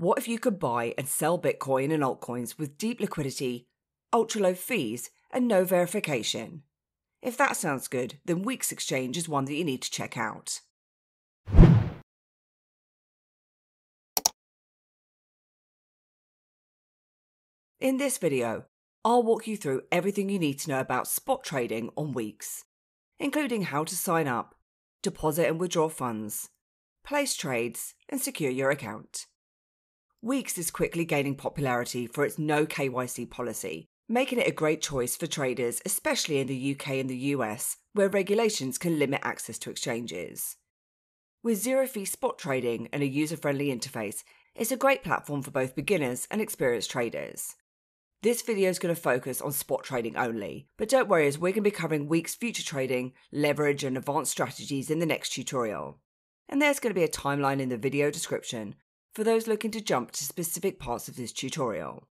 What if you could buy and sell Bitcoin and altcoins with deep liquidity, ultra low fees, and no verification? If that sounds good, then Weex Exchange is one that you need to check out. In this video, I'll walk you through everything you need to know about spot trading on Weex, including how to sign up, deposit and withdraw funds, place trades, and secure your account. Weex is quickly gaining popularity for its no KYC policy, making it a great choice for traders, especially in the UK and the US, where regulations can limit access to exchanges. With zero fee spot trading and a user friendly interface, it's a great platform for both beginners and experienced traders. This video is going to focus on spot trading only, but don't worry as we're going to be covering Weex future trading, leverage and advanced strategies in the next tutorial. And there's going to be a timeline in the video description for those looking to jump to specific parts of this tutorial.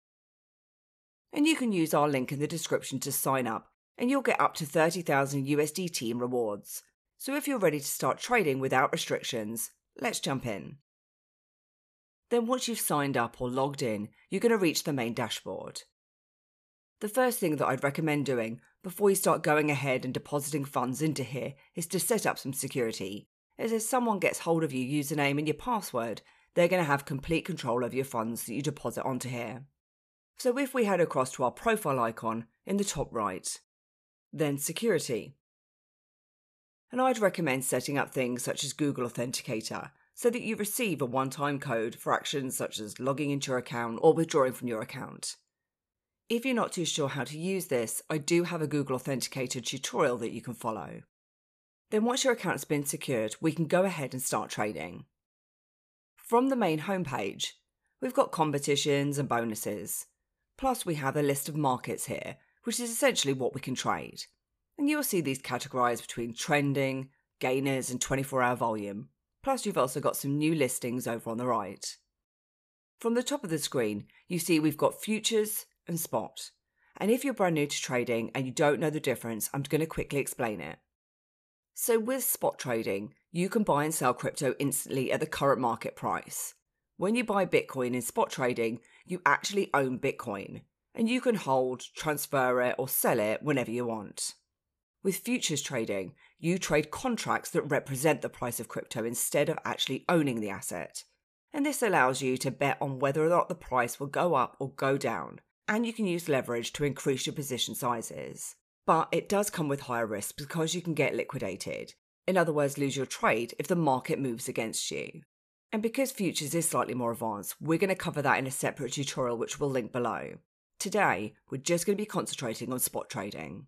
And you can use our link in the description to sign up and you'll get up to 30,000 USDT in rewards. So if you're ready to start trading without restrictions, let's jump in. Then once you've signed up or logged in, you're going to reach the main dashboard. The first thing that I'd recommend doing before you start going ahead and depositing funds into here is to set up some security, as if someone gets hold of your username and your password, they're going to have complete control of your funds that you deposit onto here. So if we head across to our profile icon in the top right, then security. And I'd recommend setting up things such as Google Authenticator so that you receive a one time code for actions such as logging into your account or withdrawing from your account. If you're not too sure how to use this, I do have a Google Authenticator tutorial that you can follow. Then once your account's been secured, we can go ahead and start trading. From the main homepage, we've got competitions and bonuses. Plus we have a list of markets here, which is essentially what we can trade. And you'll see these categorized between trending, gainers and 24 hour volume. Plus you've also got some new listings over on the right. From the top of the screen, you see we've got futures, and spot. And if you're brand new to trading and you don't know the difference, I'm going to quickly explain it. So, with spot trading, you can buy and sell crypto instantly at the current market price. When you buy Bitcoin in spot trading, you actually own Bitcoin, and you can hold, transfer it, or sell it whenever you want. With futures trading, you trade contracts that represent the price of crypto instead of actually owning the asset. And this allows you to bet on whether or not the price will go up or go down, and you can use leverage to increase your position sizes. But it does come with higher risks because you can get liquidated. In other words, lose your trade if the market moves against you. And because futures is slightly more advanced, we're going to cover that in a separate tutorial which we'll link below. Today, we're just going to be concentrating on spot trading.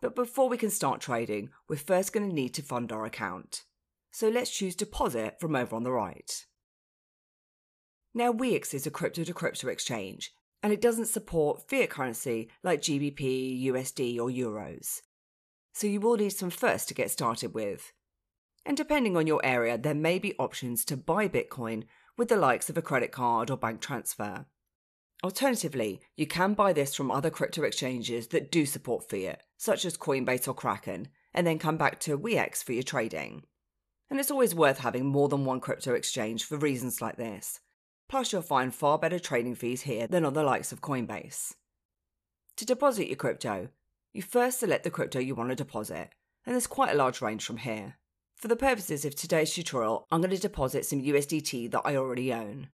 But before we can start trading, we're first going to need to fund our account. So let's choose deposit from over on the right. Now, Weex is a crypto to crypto exchange, and it doesn't support fiat currency like GBP, USD, or Euros. So you will need some first to get started with. And depending on your area, there may be options to buy Bitcoin with the likes of a credit card or bank transfer. Alternatively, you can buy this from other crypto exchanges that do support fiat, such as Coinbase or Kraken, and then come back to Weex for your trading. And it's always worth having more than one crypto exchange for reasons like this. Plus, you'll find far better trading fees here than on the likes of Coinbase. To deposit your crypto, you first select the crypto you want to deposit, and there's quite a large range from here. For the purposes of today's tutorial, I'm going to deposit some USDT that I already own.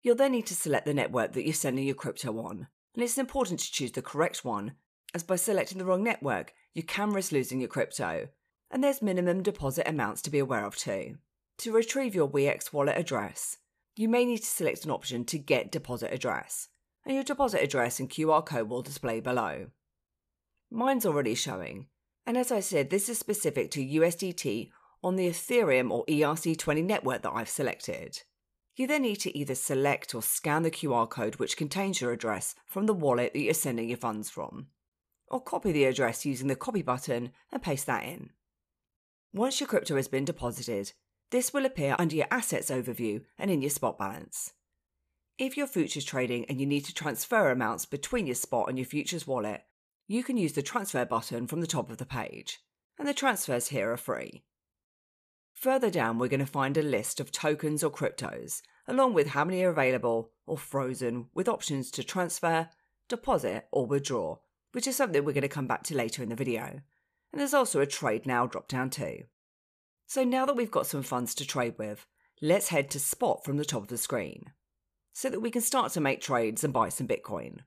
You'll then need to select the network that you're sending your crypto on, and it's important to choose the correct one, as by selecting the wrong network, you can risk losing your crypto, and there's minimum deposit amounts to be aware of too. To retrieve your Weex wallet address, you may need to select an option to get deposit address, and your deposit address and QR code will display below. Mine's already showing, and as I said, this is specific to USDT on the Ethereum or ERC20 network that I've selected. You then need to either select or scan the QR code which contains your address from the wallet that you're sending your funds from, or copy the address using the copy button and paste that in. Once your crypto has been deposited, this will appear under your assets overview and in your spot balance. If you're futures trading and you need to transfer amounts between your spot and your futures wallet, you can use the transfer button from the top of the page, and the transfers here are free. Further down, we're going to find a list of tokens or cryptos, along with how many are available or frozen, with options to transfer, deposit, or withdraw, which is something we're going to come back to later in the video. And there's also a trade now drop down too. So now that we've got some funds to trade with, let's head to spot from the top of the screen so that we can start to make trades and buy some Bitcoin.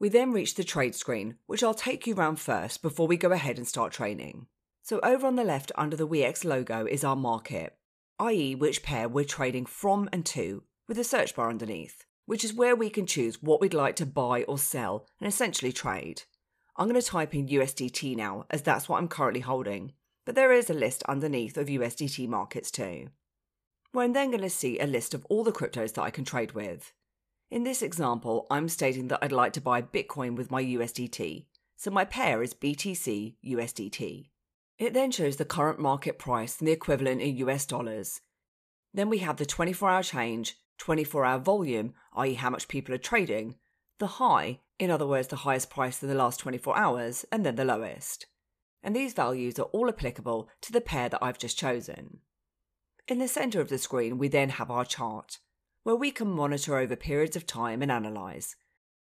We then reach the trade screen, which I'll take you round first before we go ahead and start trading. So over on the left under the Weex logo is our market, i.e. which pair we're trading from and to, with a search bar underneath, which is where we can choose what we'd like to buy or sell and essentially trade. I'm going to type in USDT now, as that's what I'm currently holding, but there is a list underneath of USDT markets too. We're then going to see a list of all the cryptos that I can trade with. In this example, I'm stating that I'd like to buy Bitcoin with my USDT, so my pair is BTC USDT. It then shows the current market price and the equivalent in US dollars. Then we have the 24 hour change, 24 hour volume, i.e., how much people are trading, the high, in other words, the highest price in the last 24 hours, and then the lowest. And these values are all applicable to the pair that I've just chosen. In the centre of the screen, we then have our chart, where we can monitor over periods of time and analyse.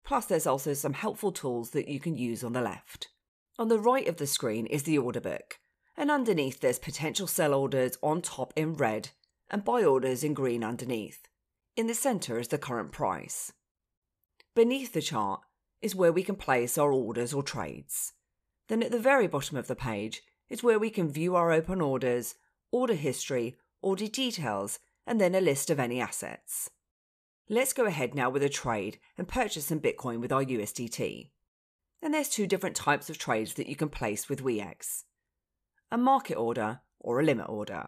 Plus, there's also some helpful tools that you can use on the left. On the right of the screen is the order book, and underneath there's potential sell orders on top in red and buy orders in green underneath. In the centre is the current price. Beneath the chart is where we can place our orders or trades. Then at the very bottom of the page is where we can view our open orders, order history, order details, and then a list of any assets. Let's go ahead now with a trade and purchase some Bitcoin with our USDT. And there's two different types of trades that you can place with Weex a market order or a limit order.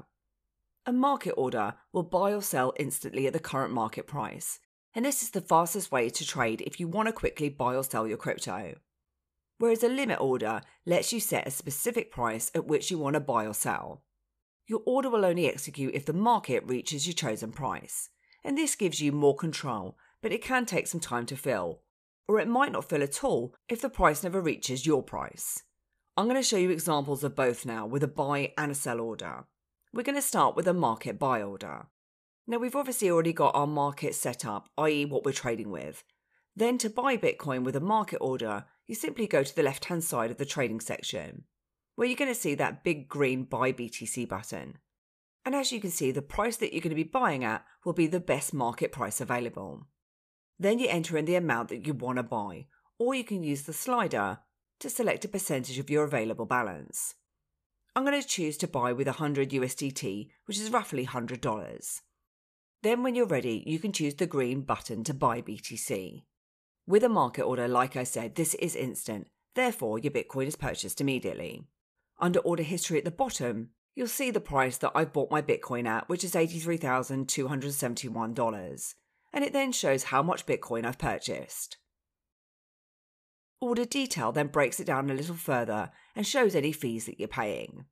A market order will buy or sell instantly at the current market price, and this is the fastest way to trade if you want to quickly buy or sell your crypto. Whereas a limit order lets you set a specific price at which you want to buy or sell. Your order will only execute if the market reaches your chosen price, and this gives you more control, but it can take some time to fill, or it might not fill at all if the price never reaches your price. I'm going to show you examples of both now with a buy and a sell order. We're going to start with a market buy order. Now, we've obviously already got our market set up, i.e., what we're trading with. Then, to buy Bitcoin with a market order, you simply go to the left hand side of the trading section where you're going to see that big green Buy BTC button. And as you can see, the price that you're going to be buying at will be the best market price available. Then you enter in the amount that you want to buy, or you can use the slider to select a percentage of your available balance. I'm going to choose to buy with 100 USDT, which is roughly $100. Then, when you're ready, you can choose the green button to buy BTC. With a market order, like I said, this is instant, therefore, your Bitcoin is purchased immediately. Under order history at the bottom, you'll see the price that I've bought my Bitcoin at, which is $83,271, and it then shows how much Bitcoin I've purchased. Order detail then breaks it down a little further and shows any fees that you're paying.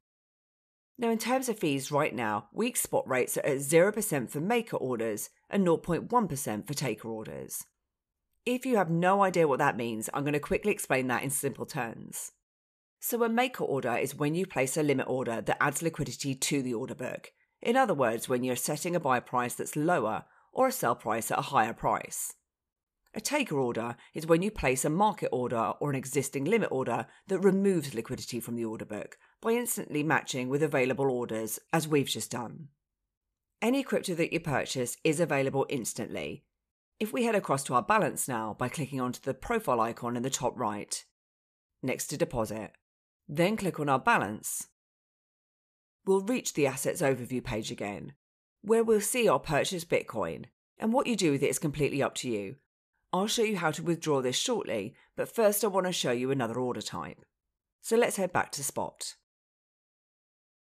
Now, in terms of fees right now, Weex spot rates are at 0% for maker orders and 0.1% for taker orders. If you have no idea what that means, I'm going to quickly explain that in simple terms. So, a maker order is when you place a limit order that adds liquidity to the order book. In other words, when you're setting a buy price that's lower or a sell price at a higher price. A taker order is when you place a market order or an existing limit order that removes liquidity from the order book by instantly matching with available orders, as we've just done. Any crypto that you purchase is available instantly. If we head across to our balance now by clicking onto the profile icon in the top right, next to deposit, then click on our balance, we'll reach the Assets Overview page again, where we'll see our purchased Bitcoin, and what you do with it is completely up to you. I'll show you how to withdraw this shortly, but first I want to show you another order type. So let's head back to Spot.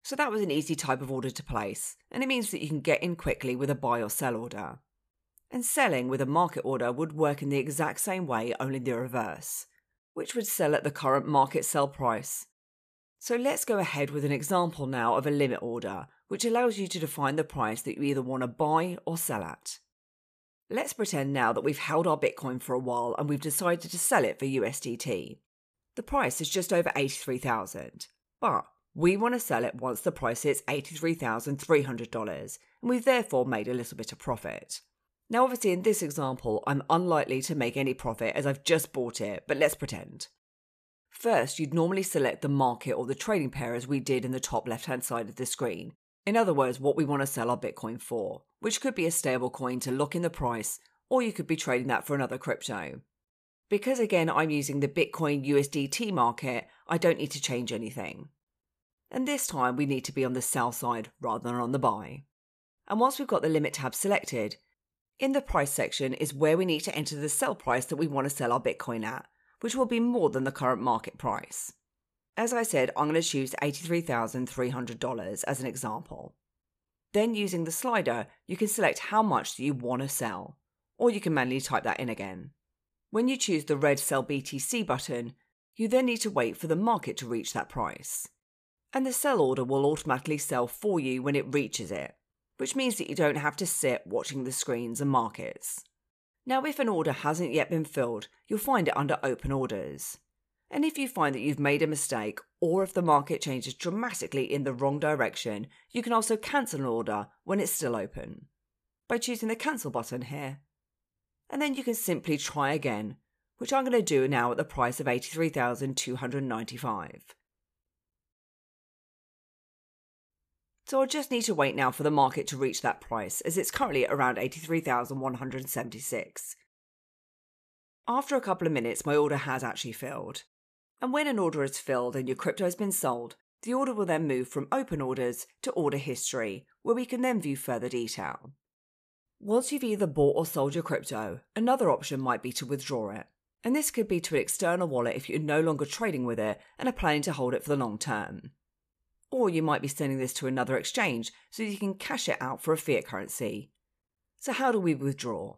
So that was an easy type of order to place, and it means that you can get in quickly with a buy or sell order. And selling with a market order would work in the exact same way, only the reverse which would sell at the current market sell price. So let's go ahead with an example now of a limit order, which allows you to define the price that you either want to buy or sell at. Let's pretend now that we've held our Bitcoin for a while and we've decided to sell it for USDT. The price is just over 83,000, but we want to sell it once the price hits $83,300, and we've therefore made a little bit of profit. Now, obviously, in this example, I'm unlikely to make any profit as I've just bought it, but let's pretend. First, you'd normally select the market or the trading pair as we did in the top left hand side of the screen. In other words, what we want to sell our Bitcoin for, which could be a stable coin to lock in the price, or you could be trading that for another crypto. Because again, I'm using the Bitcoin USDT market, I don't need to change anything. And this time we need to be on the sell side rather than on the buy. And once we've got the limit tab selected, in the price section is where we need to enter the sell price that we want to sell our Bitcoin at, which will be more than the current market price. As I said, I'm going to choose $83,300 as an example. Then, using the slider, you can select how much you want to sell, or you can manually type that in again. When you choose the red Sell BTC button, you then need to wait for the market to reach that price. And the sell order will automatically sell for you when it reaches it, which means that you don't have to sit watching the screens and markets. Now, if an order hasn't yet been filled, you'll find it under Open Orders. And if you find that you've made a mistake, or if the market changes dramatically in the wrong direction, you can also cancel an order when it's still open by choosing the Cancel button here. And then you can simply try again, which I'm going to do now at the price of 83,295. So I'll just need to wait now for the market to reach that price, as it's currently at around 83,176. After a couple of minutes, my order has actually filled. And when an order is filled and your crypto has been sold, the order will then move from open orders to order history, where we can then view further detail. Once you've either bought or sold your crypto, another option might be to withdraw it. And this could be to an external wallet if you're no longer trading with it and are planning to hold it for the long term. Or you might be sending this to another exchange so you can cash it out for a fiat currency. So, how do we withdraw?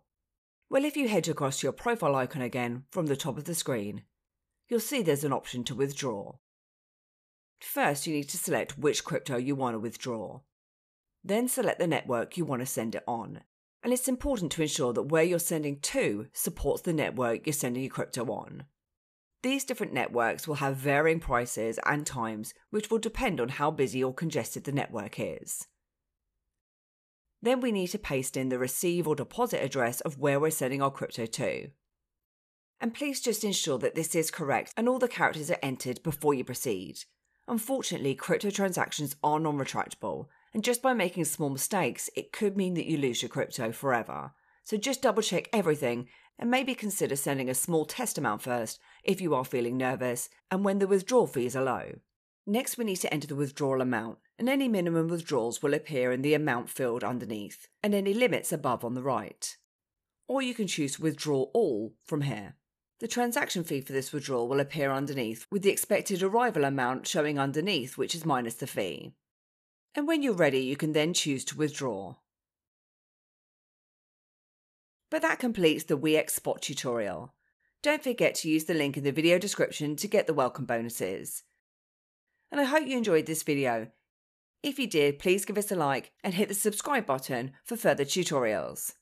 Well, if you head across to your profile icon again from the top of the screen, you'll see there's an option to withdraw. First, you need to select which crypto you want to withdraw. Then select the network you want to send it on. And it's important to ensure that where you're sending to supports the network you're sending your crypto on. These different networks will have varying prices and times, which will depend on how busy or congested the network is. Then we need to paste in the receive or deposit address of where we're sending our crypto to. And please just ensure that this is correct and all the characters are entered before you proceed. Unfortunately, crypto transactions are non retractable, and just by making small mistakes, it could mean that you lose your crypto forever. So just double check everything and maybe consider sending a small test amount first if you are feeling nervous and when the withdrawal fees are low. Next, we need to enter the withdrawal amount, and any minimum withdrawals will appear in the amount field underneath, and any limits above on the right. Or you can choose withdraw all from here. The transaction fee for this withdrawal will appear underneath, with the expected arrival amount showing underneath, which is minus the fee. And when you're ready, you can then choose to withdraw. But that completes the Weex Spot tutorial. Don't forget to use the link in the video description to get the welcome bonuses. And I hope you enjoyed this video. If you did, please give us a like and hit the subscribe button for further tutorials.